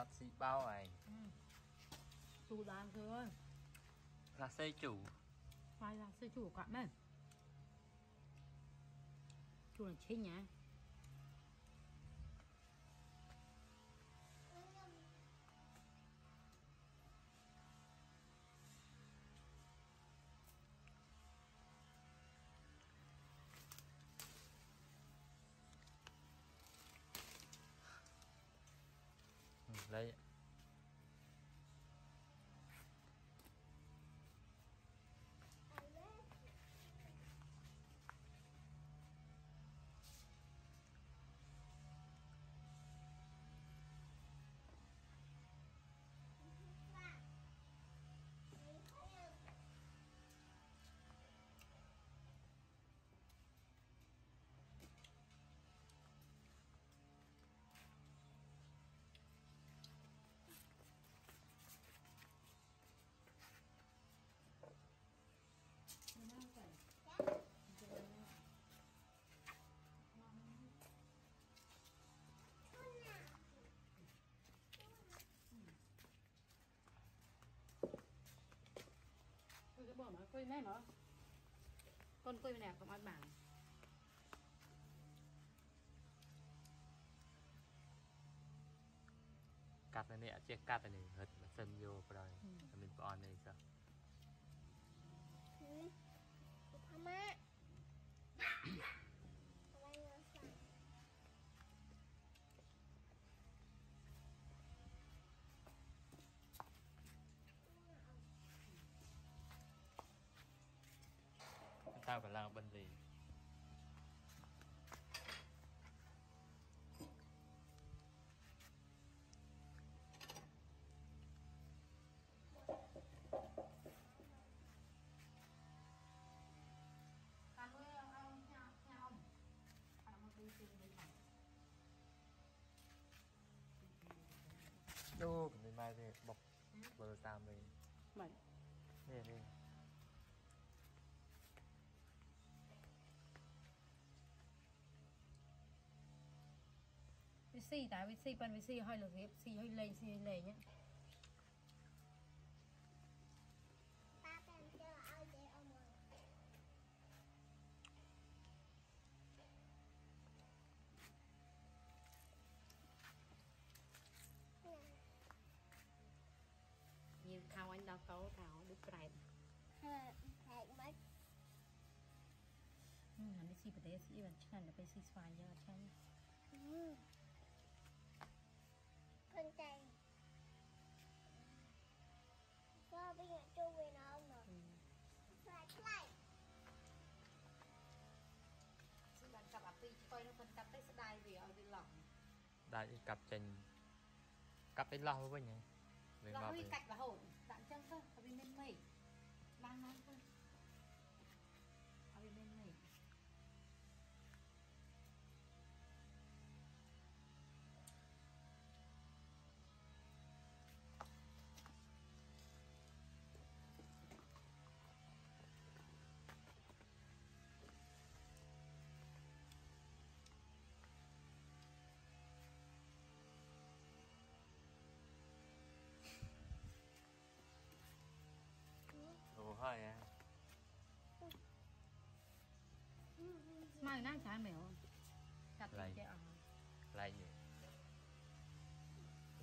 giọt xị bao này. Ừ. chủ đàn thôi ơi. Là xây chủ. Phải là sư chủ cả mình chủ là chính nhá Laya. អង្គុយមែនមកកូនអង្គុយម្នាក់កុំឲ្យបាំងកាត់នៅនេះអត់ចេះកាត់តែនេះរត់ម៉ាស៊ីនយកប្រយតែមានប្រអននេះសោះ sao phải làm bên phòng đô. Mình mai thì bọc bờ tam đi Mày. Nè đi វាស៊ីតែវាស៊ីប៉ិនវាស៊ីឲ្យរបៀបស៊ីឲ្យលេងស៊ីឲ្យលេងណាប៉ាតាមចូលឲ្យគេអមញៀវខោអញដល់តោខោដូចប្រែតហេប្រែតមិនហ្នឹងនេះស៊ីប្រទេសស៊ីបានឆ្ងាញ់ទៅពេលស៊ីស្វាយយកឆ្ងាញ់ Phân tay Qua bây giờ chú về nó không rồi Phải lại Xin bạn cặp ạ Vì nó phân tập tới sẽ đai vì ở bên lỏng Đai cặp chân, Cặp bên lỏng với nhỉ Lỏng với cạch và hổ, Bạn chân thôi Vì nên mỉ Mang mang mai nãy chả mèo. Chặt lại cái lại nhỉ.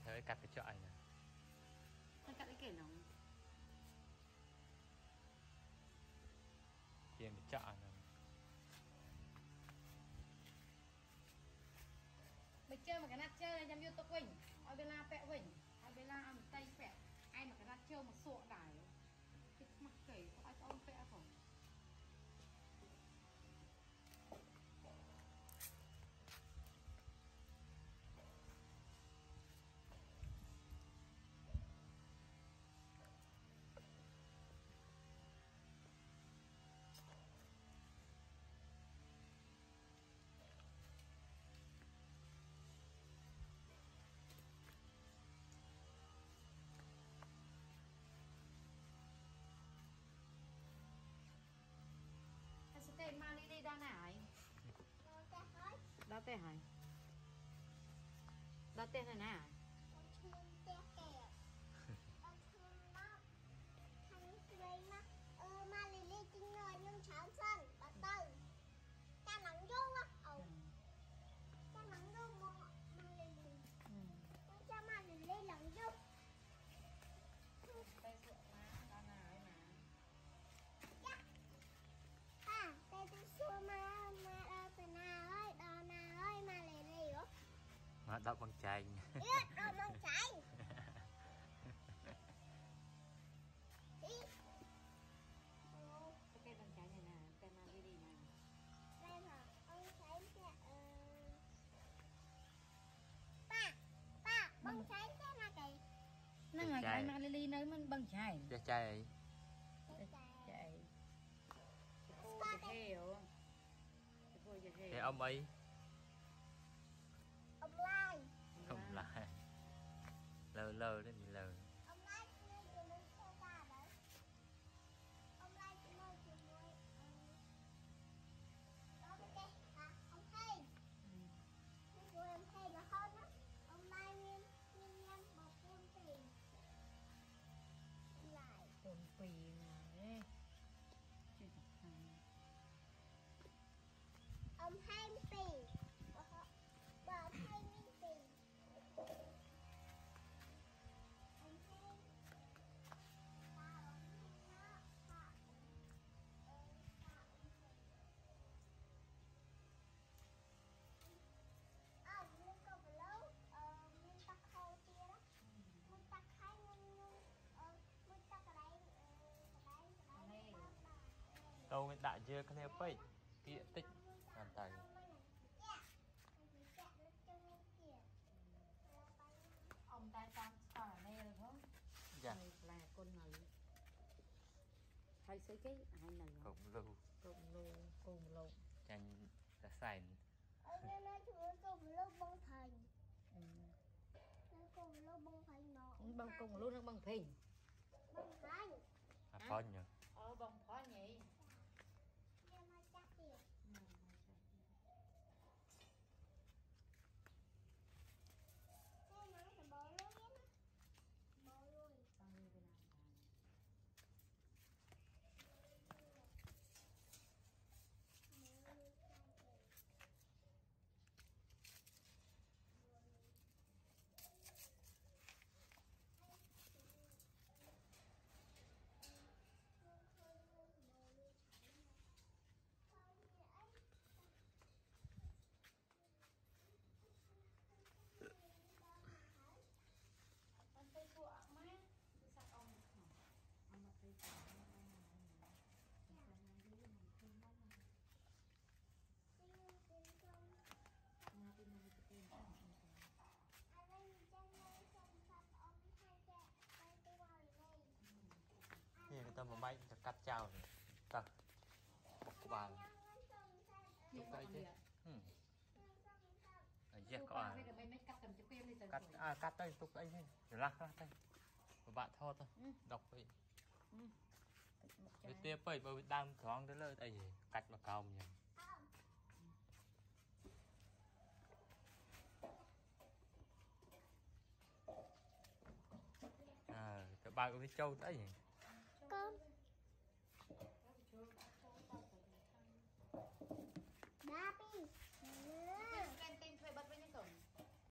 Thấy cắt cái chợ này. Nó cắt cái kẻ nóng. Tiền cái chợ này. Bây chơi mà cái nát chơi là nhằm youtube mình ở bên la pẹ mình tay hết. Đa tên hả? Đọc bằng chanh mong chạy Đi Ồ, cái bằng trái này nè cái mà đi đi nè đây hả? Ông thấy kìa ờ... Ba. Ba, bông trái cái mà kì nó ngày cái mà lily nơi mình bằng trái cho chai Cái trái chạy lờ lờ đấy mình lờ đấy. Ông Lai chỉ nơi chỉ nơi ờ, Đó cái kì À, ông thấy đâu người đại chưa cái này bậy. Kia tích. Bàn tay ông ta này không? Dạ. Này là con อ cái hai nữ cũng lưu cùng luôn cùng luôn chanh đã xài. Ừ. Bông bằng cùng luôn nó bằng thành à con nhỉ ờ bằng phó nhỉ Nhưng mà chắc thiệt Cái nắng thì bỏ luôn nhé Bỏ luôn Bao nhiêu cái nào Con tay của má Cái sao ông Ông mặc tay của má Mà đi mà đi tìm sao Anh ấy chân lên chân sắp ông hai kẹ Đây tôi vào đây nhìn người ta mà bay cho cắt chào này tập bọc của bà này. Nhiều Cái bọn chứ vậy ta bọc bàn giết có bà à cắt à cắt đây tục đây rồi lắc lắc đây của bạn thôi thôi đọc vậy Một cái trái. tia bởi đang thoáng tới lời tại gì cắt mà còng nhỉ à cái ba cái châu đấy nhỉ